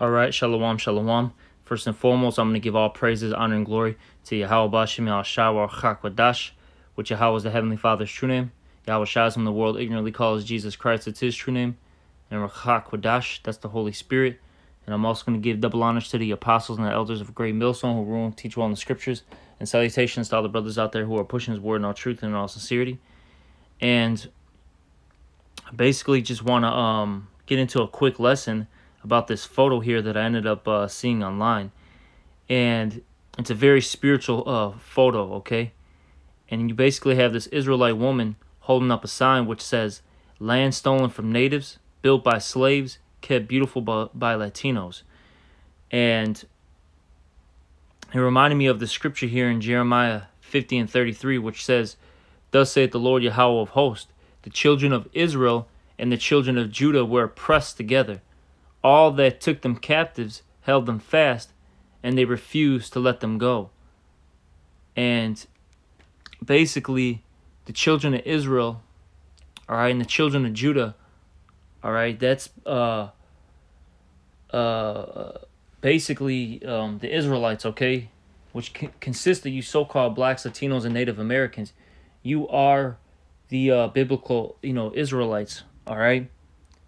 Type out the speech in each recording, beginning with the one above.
All right, shalom, shalom. First and foremost, I'm going to give all praises, honor, and glory to Yahweh Bashim Yahshua Chakwadash, which Yahweh is the Heavenly Father's true name. Yahweh Shaz, whom the world ignorantly calls Jesus Christ, it's his true name. And Rachakwadash, that's the Holy Spirit. And I'm also going to give double honors to the apostles and the elders of Great Millstone who rule and teach well in the scriptures. And salutations to all the brothers out there who are pushing his word in all truth and in all sincerity. And I basically just want to um, get into a quick lesson about this photo here that I ended up uh, seeing online. And it's a very spiritual uh, photo, okay? And you basically have this Israelite woman holding up a sign which says, Land stolen from natives, built by slaves, kept beautiful by, by Latinos. And it reminded me of the scripture here in Jeremiah 50 and 33, which says, Thus saith the Lord Yahweh of hosts, the children of Israel and the children of Judah were oppressed together all that took them captives held them fast, and they refused to let them go. And basically, the children of Israel, all right, and the children of Judah, all right, that's uh, uh, basically um, the Israelites, okay, which consist of you so-called blacks, Latinos, and Native Americans. You are the uh, biblical, you know, Israelites, all right.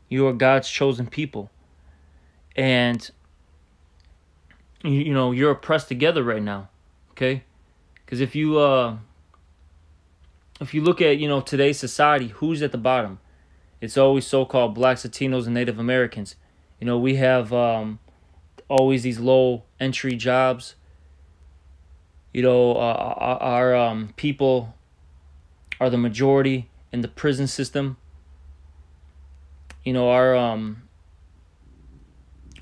You are God's chosen people and you, you know you're oppressed together right now okay? Because if you uh if you look at you know today's society who's at the bottom? It's always so-called blacks latinos and native americans. You know we have um always these low entry jobs. You know uh, our, our um people are the majority in the prison system. You know our um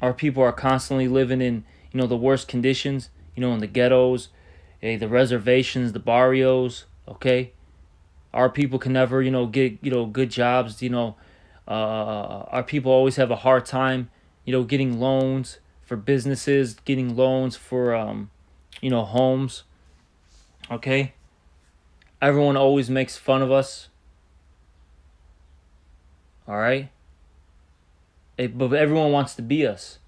our people are constantly living in you know the worst conditions you know in the ghettos eh, the reservations the barrios okay? Our people can never you know get you know good jobs you know uh, our people always have a hard time you know getting loans for businesses getting loans for um you know homes okay? Everyone always makes fun of us all right Eh, but everyone wants to be us,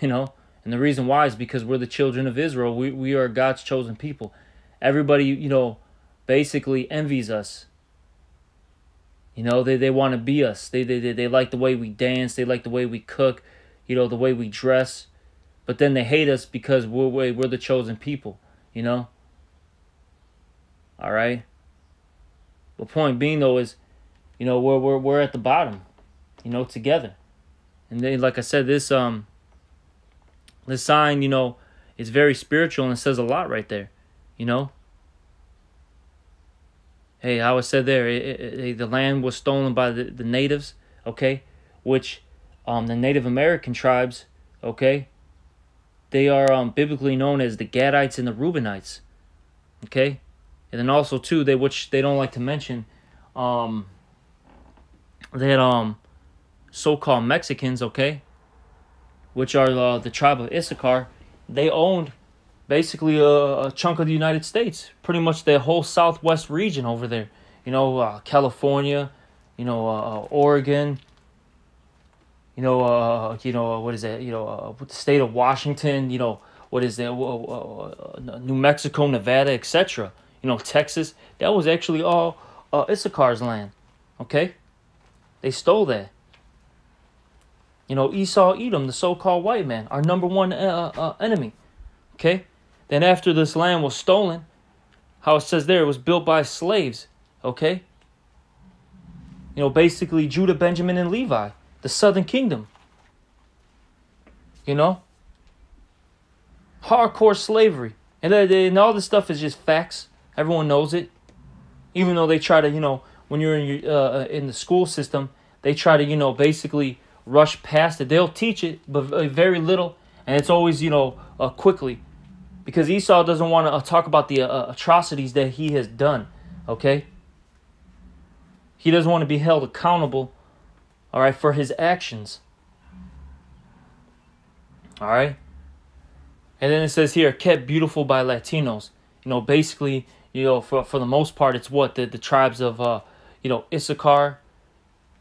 you know. And the reason why is because we're the children of Israel. We we are God's chosen people. Everybody, you know, basically envies us. You know, they, they want to be us. They, they they they like the way we dance. They like the way we cook. You know, the way we dress. But then they hate us because we're we're the chosen people. You know. All right. The point being though is, you know, we're we're we're at the bottom. You know, together. And then, like I said, this um, this sign, you know, is very spiritual and it says a lot right there, you know. Hey, how I said there, it, it, it, the land was stolen by the, the natives, okay, which um, the Native American tribes, okay, they are um, biblically known as the Gadites and the Reubenites, okay, and then also too they which they don't like to mention, um, that um so-called Mexicans, okay, which are uh, the tribe of Issachar, they owned basically a, a, chunk of the United States, pretty much the whole southwest region over there. You know, uh, California, you know, uh, uh Oregon. You know, uh, you know what is that? You know, uh, the state of Washington. You know, what is that? New Mexico, Nevada, etc. You know, Texas. That was actually all Issachar's land. Okay, they stole that. You know, Esau, Edom, the so-called white man, our number one uh, uh, enemy. Okay? Then after this land was stolen, how it says there, it was built by slaves. Okay? You know, basically Judah, Benjamin, and Levi, the southern kingdom. You know? Hardcore slavery. And, and all this stuff is just facts. Everyone knows it. Even though they try to, you know, when you're in, your, uh, in the school system, they try to, you know, basically rush past it. They'll teach it, but very little, and it's always you know uh, quickly, because Esau doesn't want to uh, talk about the uh, atrocities that he has done. Okay. He doesn't want to be held accountable, all right, for his actions. All right. And then it says here, kept beautiful by Latinos. You know, basically, you know, for for the most part, it's what the the tribes of, uh, you know, Issachar,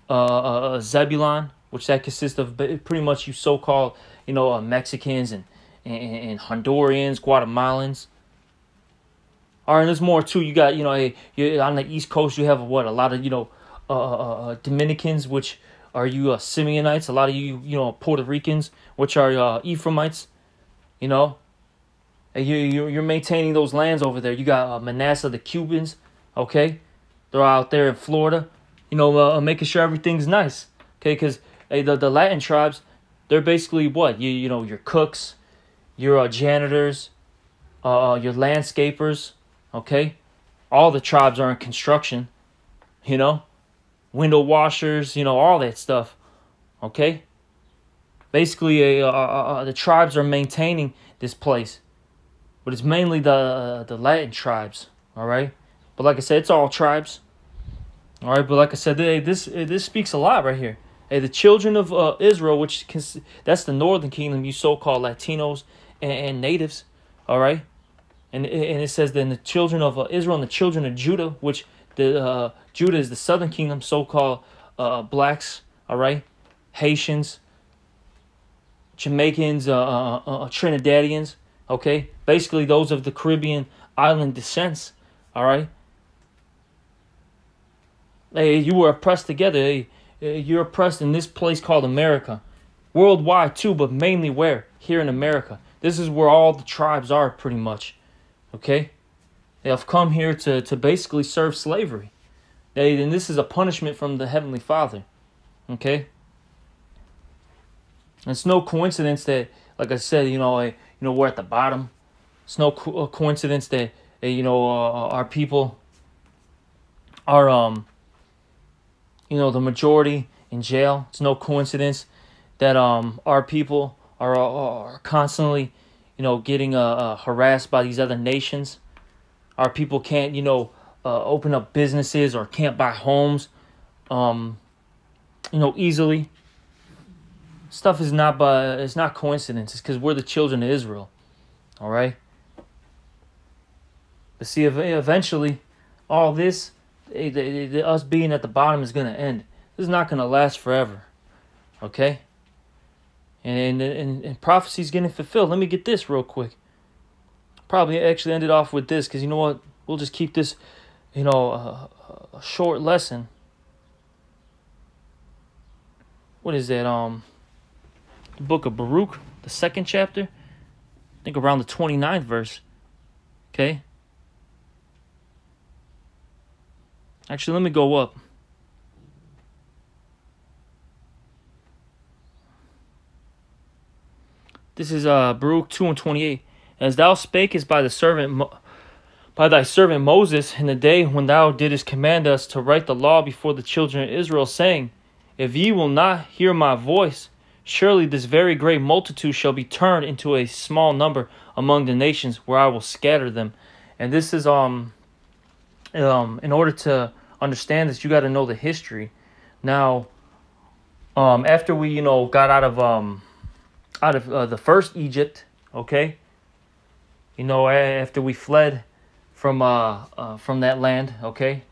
uh, uh, uh Zebulon, which that consists of pretty much you so-called, you know, uh, Mexicans and, and, and Hondurans, Guatemalans. All right, there's more too. You got, you know, a, you, on the East Coast, you have what a lot of, you know, uh, uh, uh Dominicans, which are you uh, Simeonites. A lot of you, you know, Puerto Ricans, which are uh, Ephraimites. You know, and you you you're maintaining those lands over there. You got uh, Manasseh, the Cubans. Okay, they're out there in Florida. You know, uh, making sure everything's nice. Okay, because the the Latin tribes, they're basically what you you know your cooks, your uh, janitors, uh, uh, your landscapers. Okay, all the tribes are in construction. You know, window washers. You know all that stuff. Okay. Basically, uh, uh, the tribes are maintaining this place, but it's mainly the uh, the Latin tribes. All right, but like I said, it's all tribes. All right, but like I said, this this speaks a lot right here. The children of uh, Israel, which can, that's the northern kingdom, you so-called Latinos and, and, natives, all right, and and it says then the children of uh, Israel and the children of Judah, which the uh, Judah is the southern kingdom, so-called uh, blacks, all right, Haitians, Jamaicans, uh, uh, Trinidadians, okay, basically those of the Caribbean island descents, all right. Hey, you were oppressed together. Hey, you're oppressed in this place called America. Worldwide too, but mainly where? Here in America. This is where all the tribes are pretty much. Okay? They have come here to, to basically serve slavery. They, and this is a punishment from the Heavenly Father. Okay? It's no coincidence that, like I said, you know, you know, we're at the bottom. It's no co- coincidence that, you know, uh, our people are um you know, the majority in jail. It's no coincidence that um our people are are constantly, you know, getting uh, uh harassed by these other nations. Our people can't, you know, uh, open up businesses or can't buy homes, um, you know, easily. Stuff is not by it's not coincidence. It's because we're the children of Israel. All right. But see, eventually, all this the, the, the, us being at the bottom is going to end. This is not going to last forever. Okay? And, and, and, prophecy is getting fulfilled. Let me get this real quick. Probably actually ended off with this because you know what? We'll just keep this, you know, a short lesson. What is that? Um, the book of Baruch, the second chapter. I think around the 29th verse. Okay? Actually, let me go up. This is uh Baruch 2 and 28. As thou spakest by the servant Mo- by thy servant Moses in the day when thou didst command us to write the law before the children of Israel, saying, If ye will not hear my voice, surely this very great multitude shall be turned into a small number among the nations where I will scatter them. And this is um um in order to understand this, you got to know the history. Now, um, after we, you know, got out of um, out of uh, the first Egypt, okay, you know, after we fled from uh, uh from that land, okay,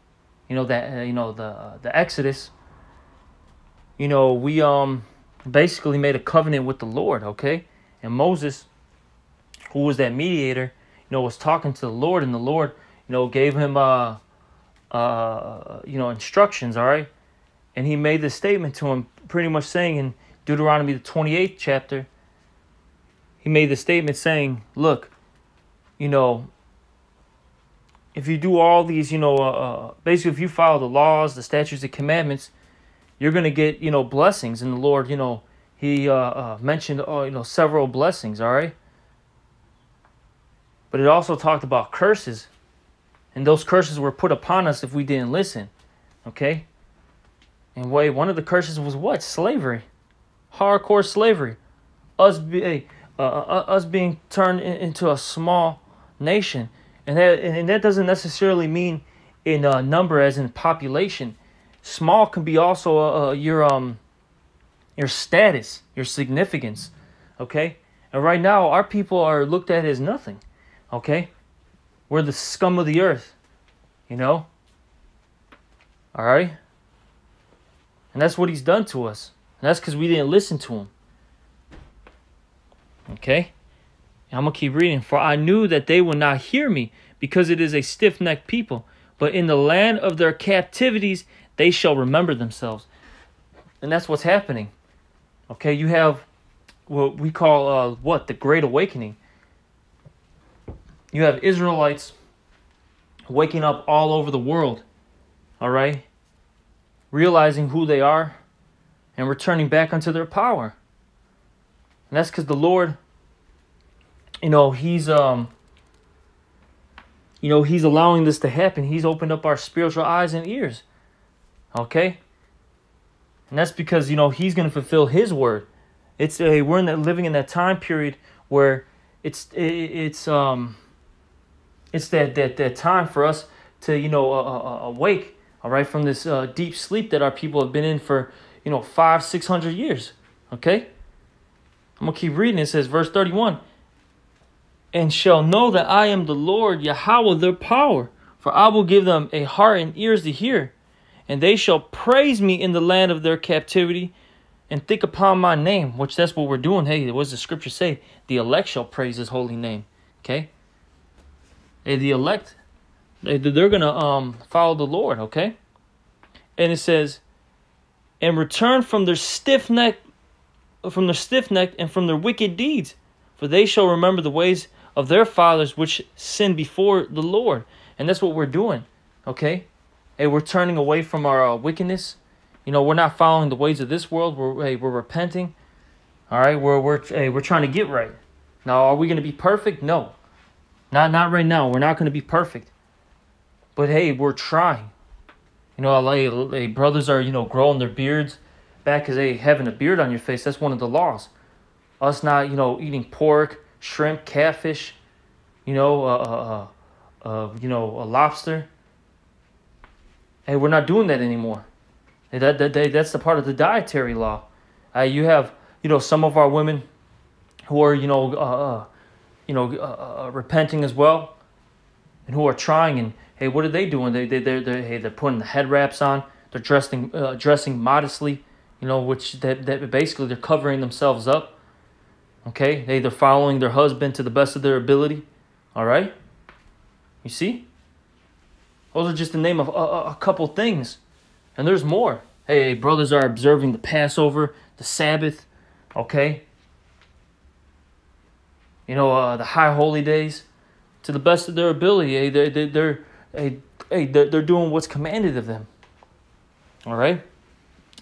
you know that uh, you know the uh, the Exodus. You know, we um basically made a covenant with the Lord, okay, and Moses, who was that mediator, you know, was talking to the Lord, and the Lord, you know, gave him uh uh, you know, instructions, all right? And he made this statement to him, pretty much saying in Deuteronomy, the 28th chapter, he made the statement saying, Look, you know, if you do all these, you know, uh, uh basically, if you follow the laws, the statutes, the commandments, you're going to get, you know, blessings. And the Lord, you know, he uh, uh, mentioned, uh, you know, several blessings, all right? But it also talked about curses and those curses were put upon us if we didn't listen. Okay? And wait, one of the curses was what? Slavery. Hardcore slavery. Us be, uh, uh, uh us being turned into a small nation. And that and that doesn't necessarily mean in uh, number as in population. Small can be also uh, uh, your um your status, your significance. Okay? And right now our people are looked at as nothing. Okay? We're the scum of the earth. You know? Alright? And that's what he's done to us. And that's because we didn't listen to him. Okay? I'm going to keep reading. For I knew that they would not hear me, because it is a stiff necked people. But in the land of their captivities, they shall remember themselves. And that's what's happening. Okay, you have what we call uh, what the Great Awakening. You have Israelites waking up all over the world. All right, realizing who they are, and returning back unto their power. And that's because the Lord, you know, He's um, you know, He's allowing this to happen. He's opened up our spiritual eyes and ears. Okay. And that's because you know He's going to fulfill His word. It's a we're in that living in that time period where it's it, it's um it's that that that time for us to you know uh, uh, awake all right from this uh, deep sleep that our people have been in for you know five six hundred years okay i'm gonna keep reading it says verse 31 and shall know that i am the lord yahweh their power for i will give them a heart and ears to hear and they shall praise me in the land of their captivity and think upon my name, which that's what we're doing. Hey, what does the scripture say? The elect shall praise his holy name. Okay? The elect, they're gonna um follow the Lord, okay? And it says, and return from their stiff neck from their stiff neck and from their wicked deeds, for they shall remember the ways of their fathers which sinned before the Lord. And that's what we're doing. Okay? Hey, we're turning away from our uh, wickedness you know, we're not following the ways of this world. We're hey, we're repenting. All right, we're we're hey, we're trying to get right. Now, are we going to be perfect? No. Not not right now. We're not going to be perfect. But hey, we're trying. You know, like hey, brothers are, you know, growing their beards back because they having a beard on your face. That's one of the laws. Us not, you know, eating pork, shrimp, catfish, you know, uh, uh, uh, uh you know, a lobster. Hey, we're not doing that anymore. That, that, that that's the part of the dietary law. Uh, you have you know some of our women who are you know uh, uh you know uh, uh, repenting as well, and who are trying. And hey, what are they doing? They they they they hey they're putting the head wraps on. They're dressing uh, dressing modestly. You know, which that that basically they're covering themselves up. Okay, they they're following their husband to the best of their ability. All right, you see. Those are just the name of a, a couple things. And there's more. Hey, brothers are observing the Passover, the Sabbath, okay? You know, uh, the high holy days to the best of their ability. Hey, they're, they're, they're, hey, hey, they're, doing what's commanded of them. All right?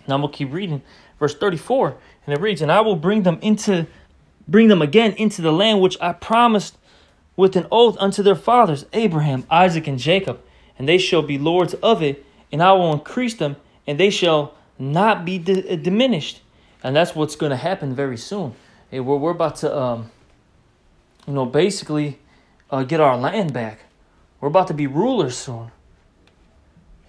Now I'm going to keep reading. Verse 34, and it reads, And I will bring them into, bring them again into the land which I promised with an oath unto their fathers, Abraham, Isaac, and Jacob, and they shall be lords of it, and I will increase them, and they shall not be di- diminished. And that's what's going to happen very soon. Hey, we're, we're about to, um, you know, basically uh, get our land back. We're about to be rulers soon.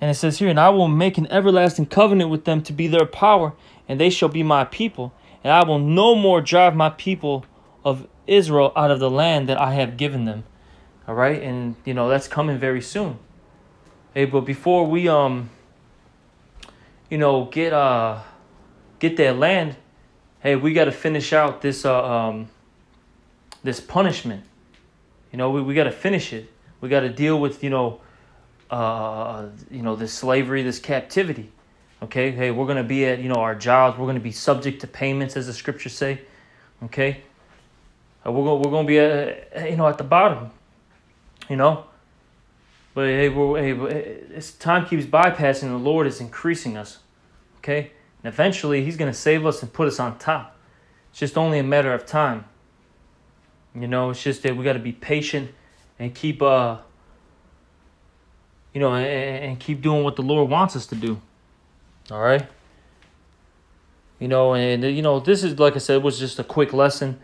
And it says here, And I will make an everlasting covenant with them to be their power, and they shall be my people. And I will no more drive my people of Israel out of the land that I have given them. All right? And, you know, that's coming very soon. Hey, but before we um you know get uh get that land, hey, we got to finish out this uh um this punishment. You know, we, we got to finish it. We got to deal with, you know, uh you know, this slavery, this captivity. Okay? Hey, we're going to be at, you know, our jobs. We're going to be subject to payments as the scriptures say. Okay? Uh, we're going we're to be at, you know, at the bottom. You know? But hey, we're, hey, as time keeps bypassing, the Lord is increasing us. Okay? And eventually, He's going to save us and put us on top. It's just only a matter of time. You know, it's just that we got to be patient and keep, uh, you know, and, and keep doing what the Lord wants us to do. All right? You know, and, you know, this is, like I said, was just a quick lesson. You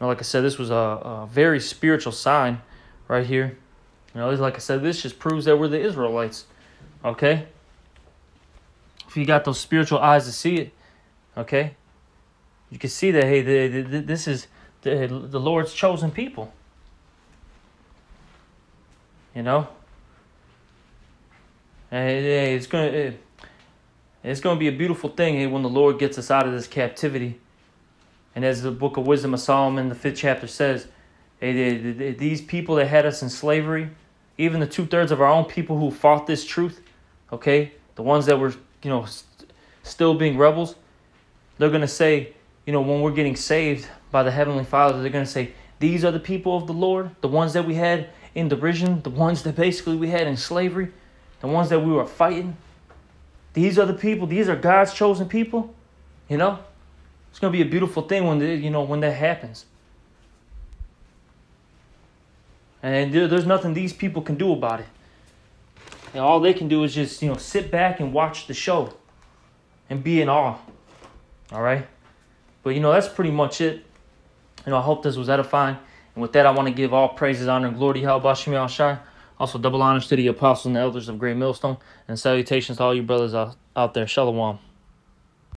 know, like I said, this was a, a very spiritual sign right here. You know, like I said, this just proves that we're the Israelites. Okay? If you got those spiritual eyes to see it, okay? You can see that, hey, the, the, this is the, the Lord's chosen people. You know? It's going. It's going to be a beautiful thing when the Lord gets us out of this captivity. And as the book of Wisdom of Solomon, the fifth chapter says, these people that had us in slavery, even the two thirds of our own people who fought this truth, okay, the ones that were, you know, st- still being rebels, they're going to say, you know, when we're getting saved by the Heavenly Father, they're going to say, these are the people of the Lord, the ones that we had in derision, the ones that basically we had in slavery, the ones that we were fighting. These are the people, these are God's chosen people. You know? It's going to be a beautiful thing when the, you know when that happens. And there's nothing these people can do about it. And all they can do is just, you know, sit back and watch the show and be in awe. All right? But, you know, that's pretty much it. You know, I hope this was edifying. And with that, I want to give all praises, honor, and glory to Yahweh Shai. Also, double honors to the apostles and the elders of Great Millstone. And salutations to all you brothers out, out there. Shalom.